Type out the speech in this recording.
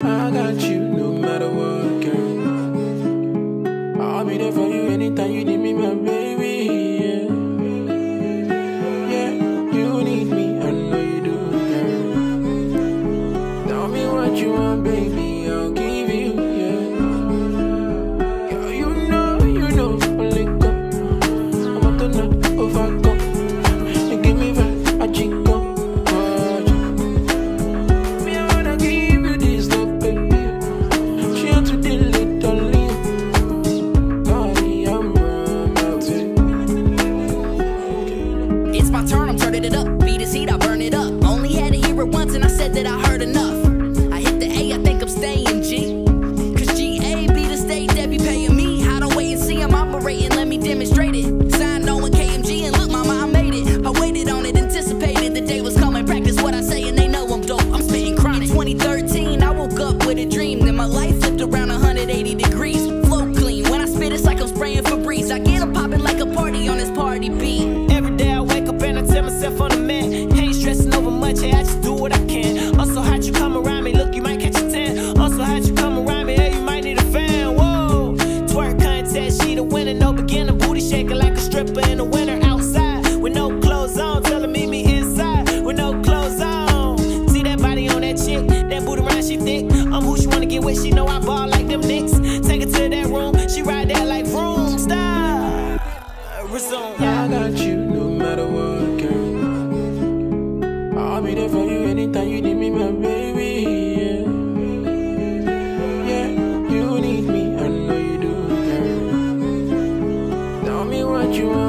I got you that I heard chick. That boot around, she thick. I'm who she wanna get with. She know I ball like them Knicks. Take her to that room. She ride that like room. style. Resume. I got you no matter what, girl. I'll be there for you anytime you need me, my baby. Yeah, yeah need me, I know you do. Tell me what you want.